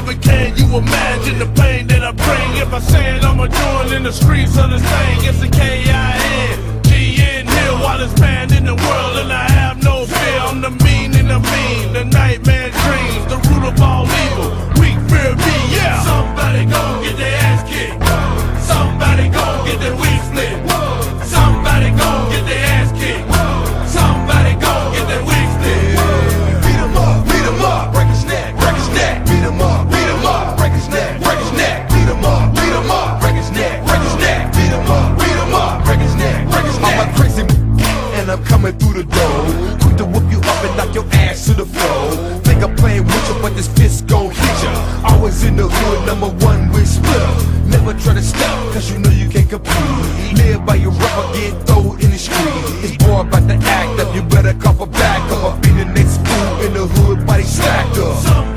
Ever can you imagine the pain that I bring If I say it, I'ma join in the streets of the same. It's a K-I-N, G-N Hill While it's man in the world and I have no fear I'm the mean of the but this fist gon' hit ya. Always in the hood, number one with splitter. Never try to stop, cause you know you can't compete. Live by your rubber, get thrown in the street. It's more about the act up, you better cop a back up. I'll be the next fool in the hood, body stacked up.